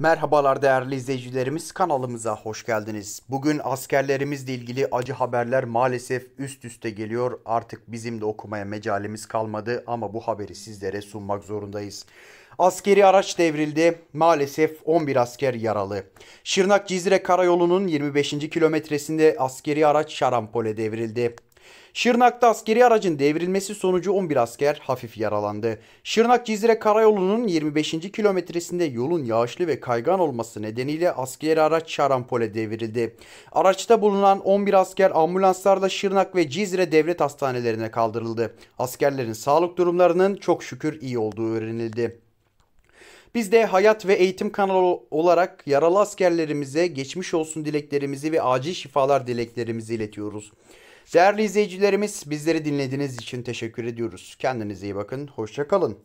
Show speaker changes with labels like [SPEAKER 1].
[SPEAKER 1] Merhabalar değerli izleyicilerimiz kanalımıza hoş geldiniz. Bugün askerlerimizle ilgili acı haberler maalesef üst üste geliyor. Artık bizim de okumaya mecalimiz kalmadı ama bu haberi sizlere sunmak zorundayız. Askeri araç devrildi. Maalesef 11 asker yaralı. Şırnak Cizre Karayolu'nun 25. kilometresinde askeri araç şarampole devrildi. Şırnak'ta askeri aracın devrilmesi sonucu 11 asker hafif yaralandı. Şırnak Cizre Karayolu'nun 25. kilometresinde yolun yağışlı ve kaygan olması nedeniyle askeri araç şarampole devrildi. Araçta bulunan 11 asker ambulanslarla Şırnak ve Cizre devlet hastanelerine kaldırıldı. Askerlerin sağlık durumlarının çok şükür iyi olduğu öğrenildi. Biz de Hayat ve Eğitim kanalı olarak yaralı askerlerimize geçmiş olsun dileklerimizi ve acil şifalar dileklerimizi iletiyoruz. Değerli izleyicilerimiz bizleri dinlediğiniz için teşekkür ediyoruz. Kendinize iyi bakın. Hoşçakalın.